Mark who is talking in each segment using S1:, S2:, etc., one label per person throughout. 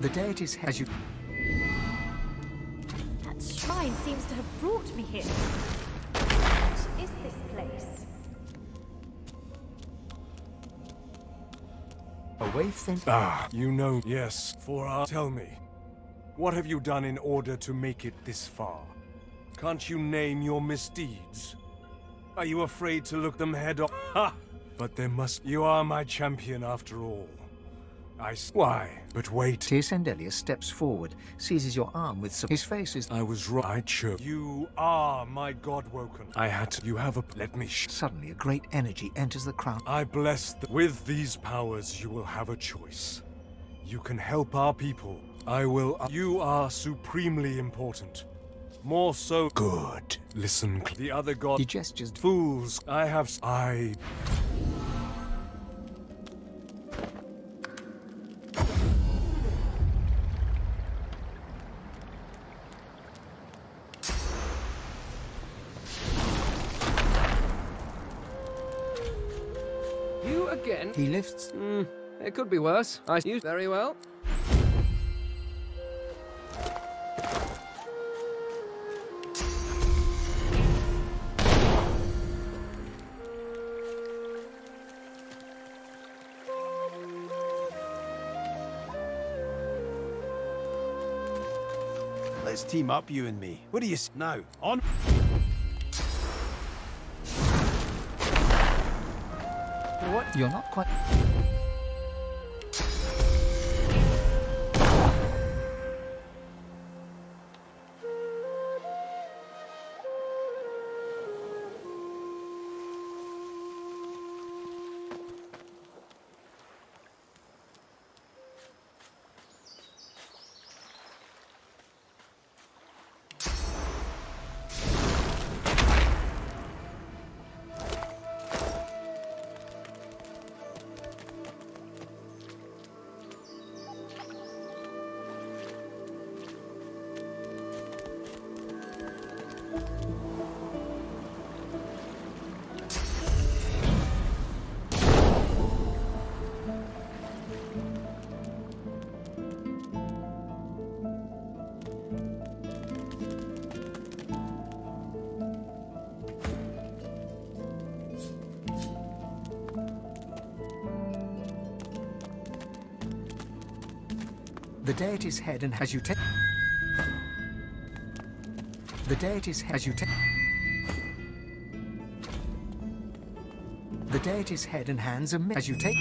S1: The deities has you.
S2: That shrine seems to have brought me here. What is this place?
S1: A waif then.
S3: Ah, you know, yes, for our... Tell me, what have you done in order to make it this far? Can't you name your misdeeds? Are you afraid to look them head on? Ha! But there must... You are my champion after all. I... s- Why? But wait.
S1: Tir-Cendelius steps forward, seizes your arm with some. His face is.
S3: I was wrong. I chose. You are my Godwoken. I had to. You have a. Let me. Sh
S1: Suddenly, a great energy enters the crown.
S3: I bless. The With these powers, you will have a choice. You can help our people. I will. Uh, you are supremely important. More so. Good. Listen. The other god.
S1: He gestures.
S3: Fools. I have. s- I.
S4: Hmm, it could be worse. I used very well.
S5: Let's team up, you and me. What do you now? On.
S1: What? You're not quite. The deity's head and has you take. The deity's has you take. The deity's head and hands are as you take.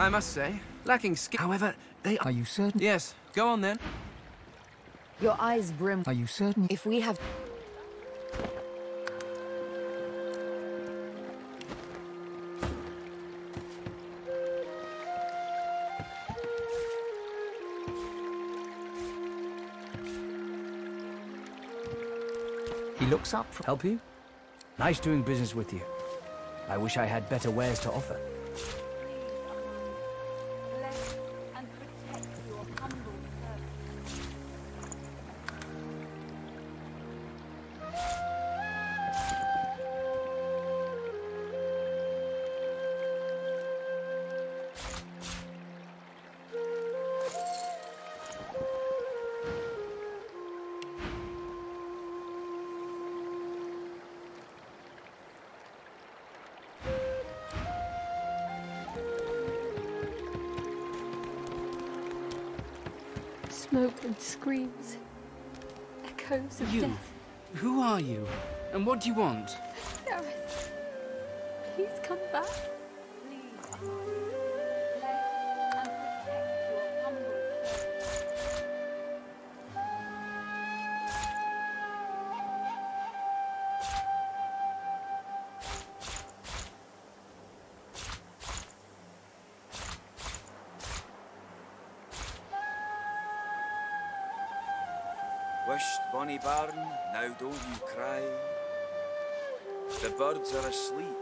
S4: I must say, lacking skill. However, they are.
S1: Are you certain?
S4: Yes, go on then.
S6: Your eyes brim.
S1: Are you certain?
S6: If we have.
S1: He looks up from.
S7: Help you? Nice doing business with you. I wish I had better wares to offer.
S4: What do you want?
S2: Gareth, please come back. Please, bless and protect your humble servant.
S8: Wished, bonny barn, now don't you cry. The birds are asleep,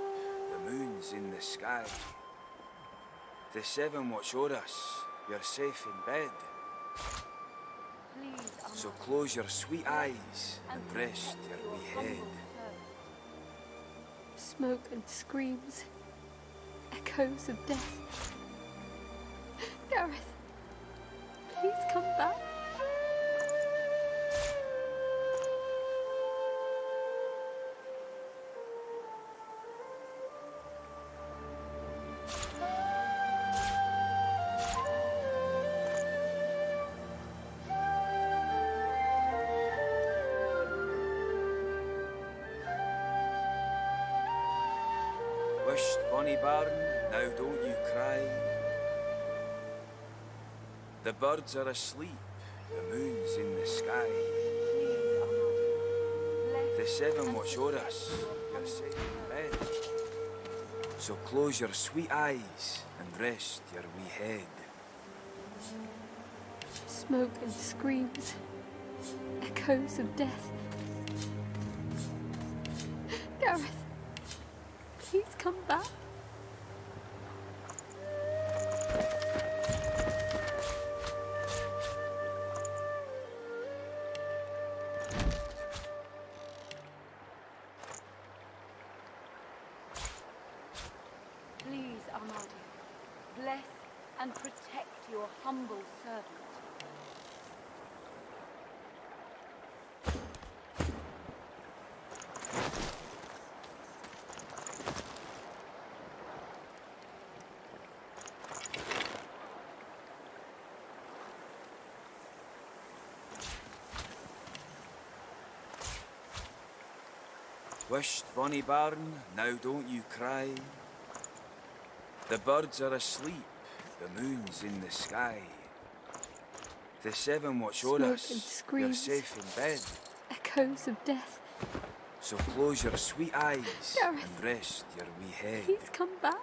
S8: the moon's in the sky. The seven watch o'er us, you're safe in bed. So close your sweet eyes and rest your wee head.
S2: Smoke and screams, echoes of death.
S8: Bonny barn, now don't you cry. The birds are asleep, the moon's in the sky. The seven watch
S2: protect
S8: us, you're safe in bed. So close your sweet eyes and rest your wee head.
S2: Smoke and screams, echoes of death. Gareth, please come back.
S8: Wished, bonny barn, now don't you cry. The birds are asleep, the moon's in the sky. The seven watch
S2: Smoke
S8: us, you're safe in bed.
S2: Echoes of death.
S8: So close your sweet eyes
S2: Gareth.
S8: and rest your wee head.
S2: Please come back.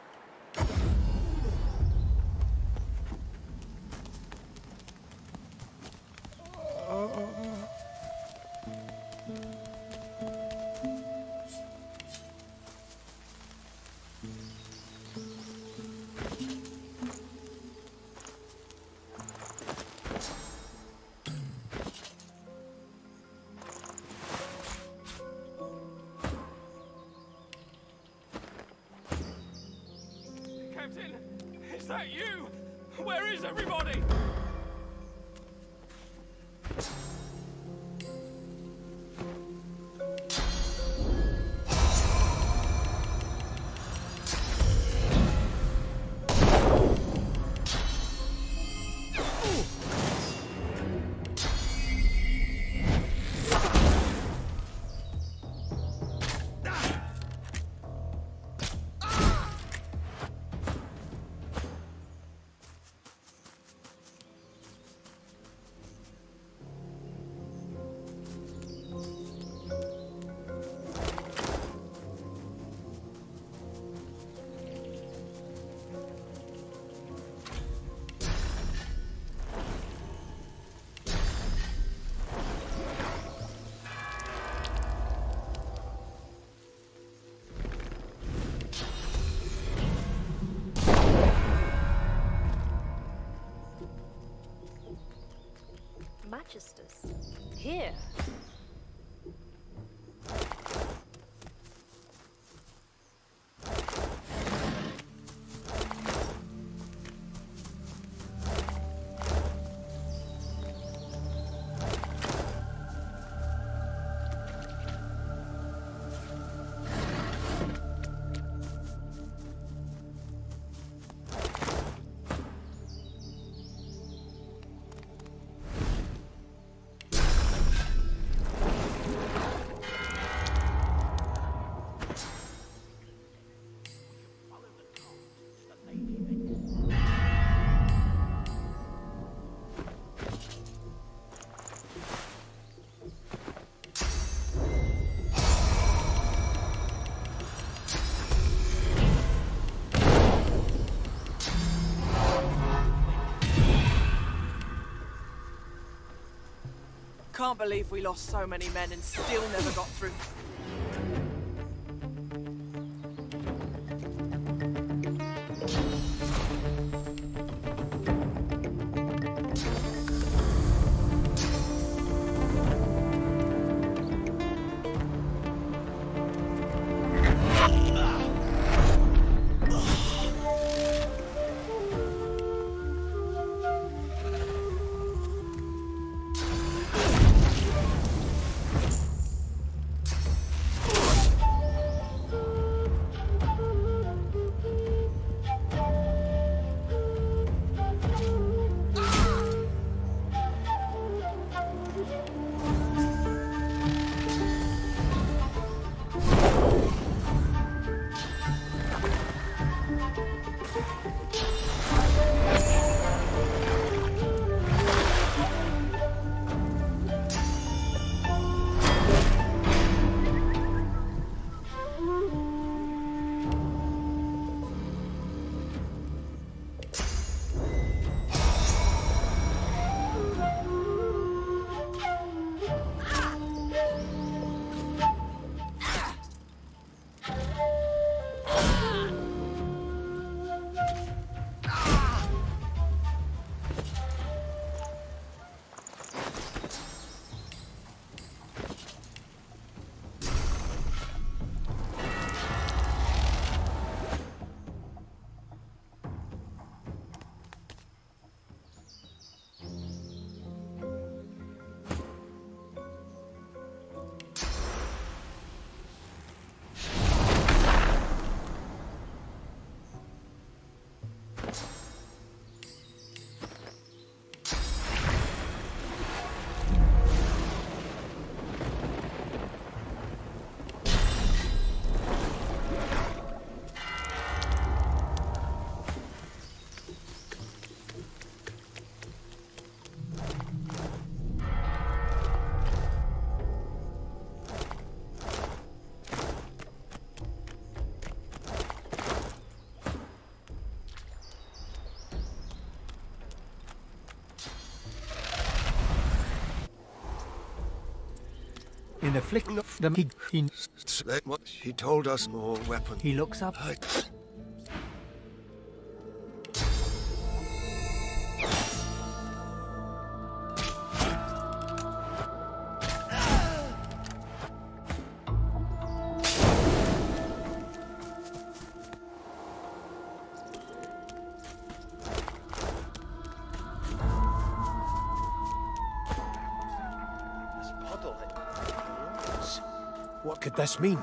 S9: Here.
S10: Can't believe we lost so many men and still never got through.
S1: In a flick of them, he, he,
S11: What? He told us more weapons.
S1: he looks up.
S5: What could this mean?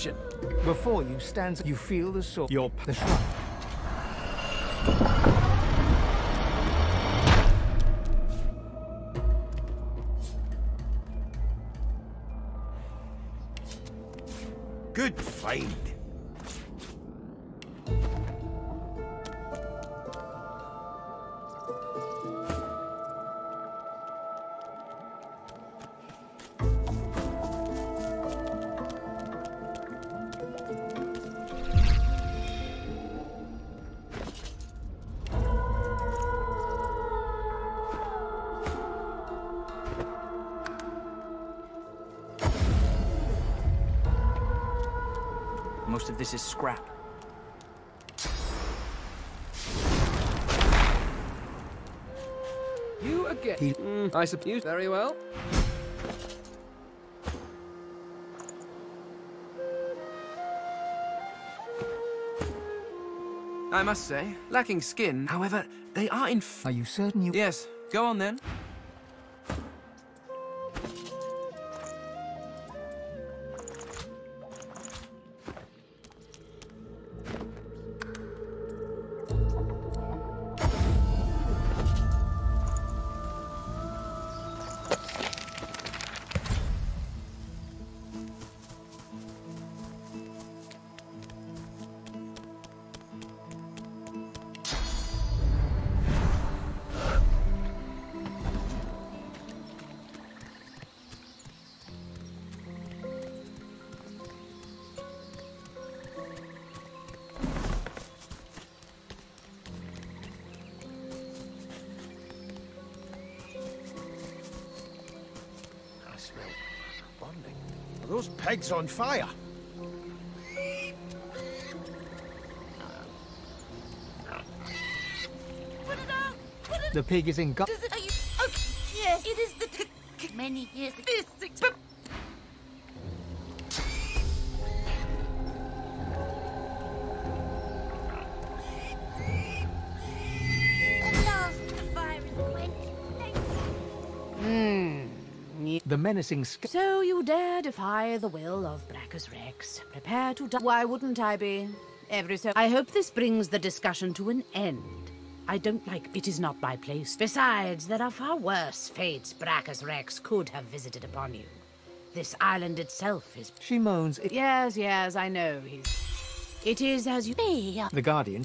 S5: Contraption?
S1: Before you stands, you feel the sword. Your the shrine.
S5: Good find.
S4: You again? Mm, I suppose very well. I must say, lacking skin. However, they are in.
S1: Are you certain you?
S4: Yes. Go on then.
S5: Those pigs on fire?
S12: Put it out! Put it
S1: The pig is in gu-
S12: Does are you, oh, yes, it is the t- t- many years. This
S1: menacing sc-
S6: So you dare defy the will of Braccus Rex. Prepare to die. Why wouldn't I be? Every so. I hope this brings the discussion to an end. I don't like. It is not my place. Besides, there are far worse fates Braccus Rex could have visited upon you. This island itself is.
S1: She moans. It-
S6: Yes, yes, I know. He's. It is as you. Me.
S1: the Guardian.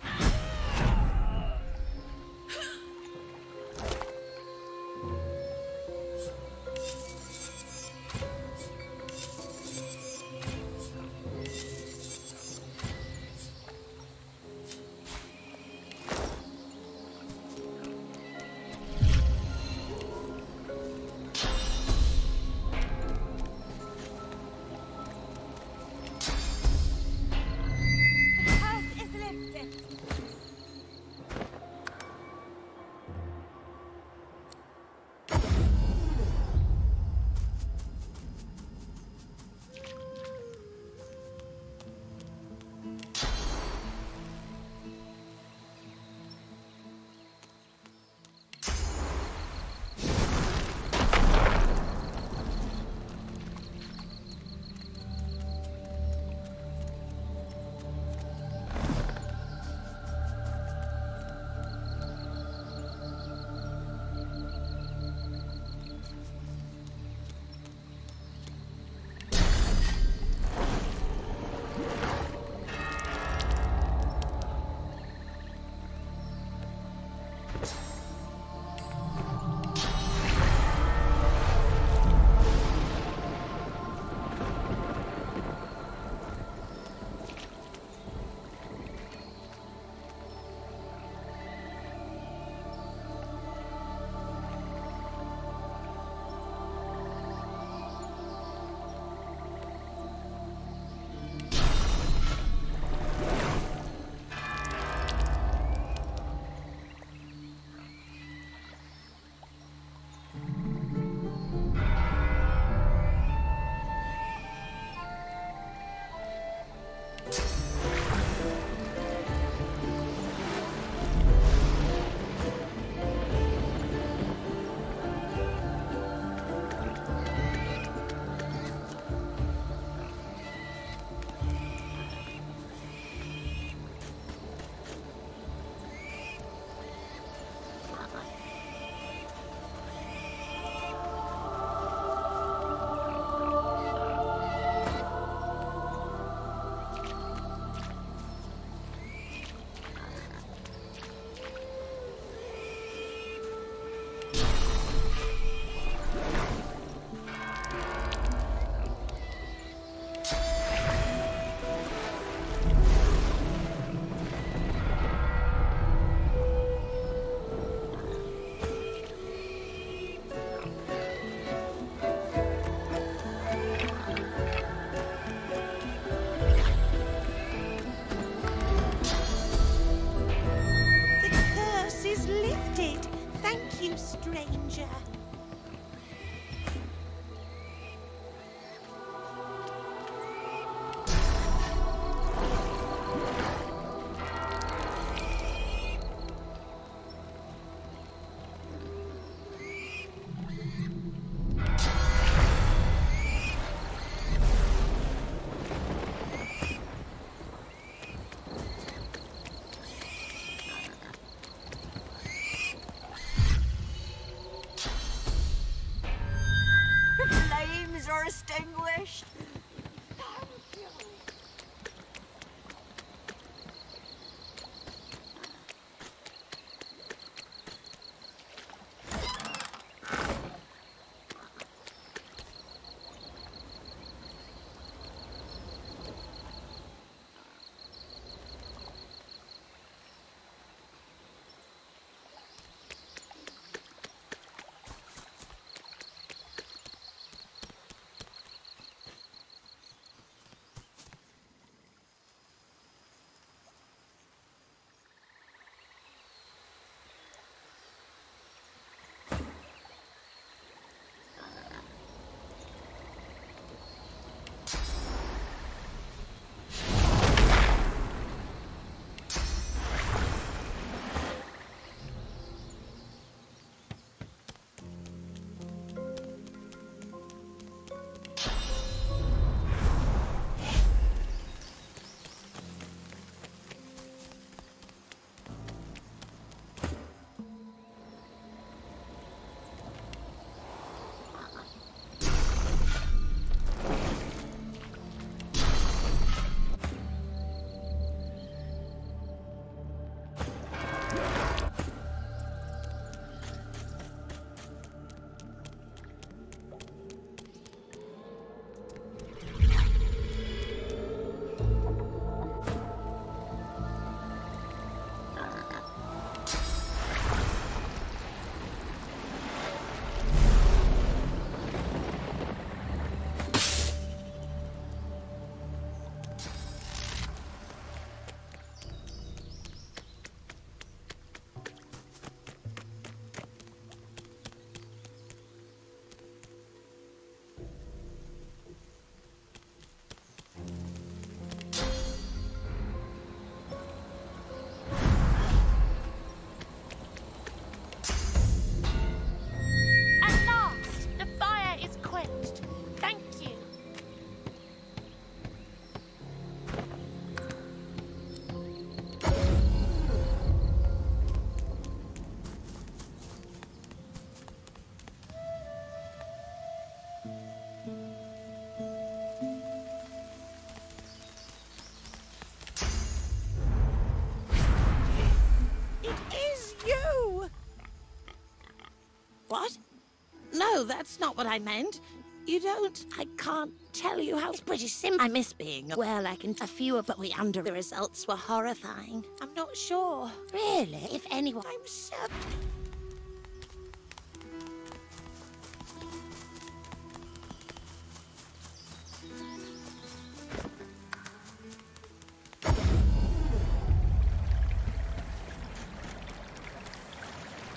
S12: Not what I meant. You don't. I can't tell you how it's British sim. I miss being well. I can a few of, but we under the results were horrifying. I'm not sure, really, if anyone. I'm so.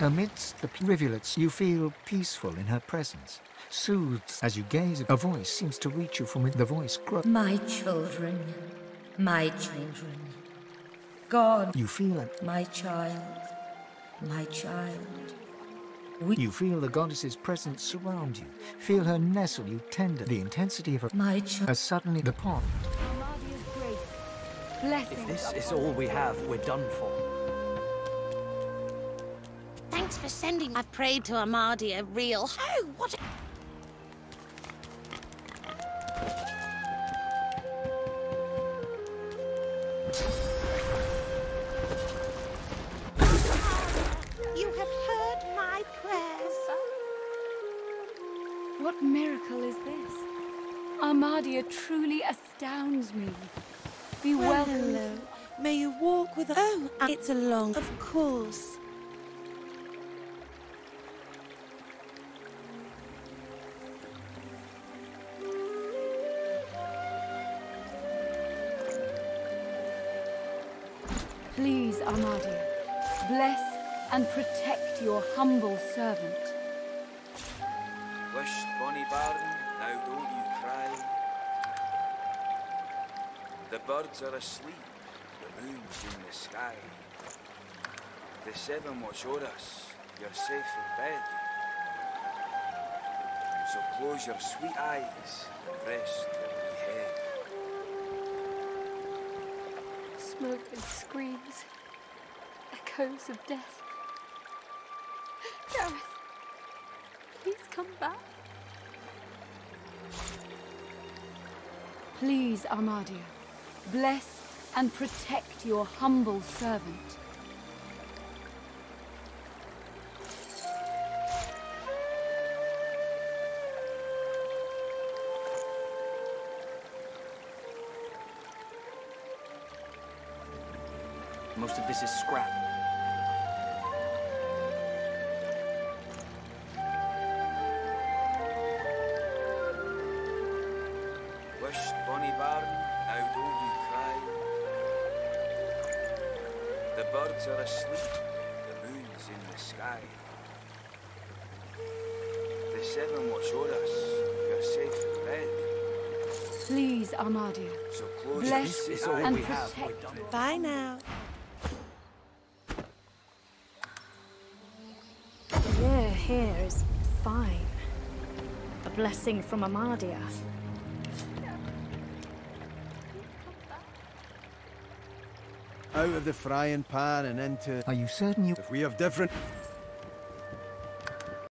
S1: Amidst the rivulets, you feel peaceful in her presence. Soothed as you gaze, a voice seems to reach you from it. The voice grows.
S13: My children, my children. God,
S1: You feel it.
S13: my child, my child.
S1: You feel the goddess's presence surround you. Feel her nestle you tender. The intensity of her.
S13: My child.
S1: As suddenly the pond.
S7: If this is all we have, we're done for.
S12: Thanks for sending. I've prayed to Amadia real. Oh, what? A... You have heard my prayers.
S2: What miracle is this? Amadia truly astounds me. Be
S12: Well,
S2: welcome.
S12: hello. May you walk with us. Oh, it's a long. Of course.
S2: Please, Amadia, bless and protect your humble servant.
S8: Bonnie Baron, now don't you cry. The birds are asleep, the moon's in the sky. The seven watch o'er us, you're safe in bed. So close your sweet eyes and rest
S2: Smoke and screams, echoes of death. Gareth, please come back. Please, Amadia, bless and protect your humble servant.
S7: Of this is scrap.
S8: Wished, Bonnie Baron, now don't you cry. The birds are asleep, the moon's in the sky. The seven watch o'er us, you're safe in bed.
S2: Please, Amadia,
S8: So close
S2: bless
S8: your
S7: is all
S2: and protect.
S7: We've done it.
S12: Bye now.
S2: The air here is fine. A blessing from Amadia.
S5: Out of the frying pan and into.
S1: Are you certain you.
S5: If we have different.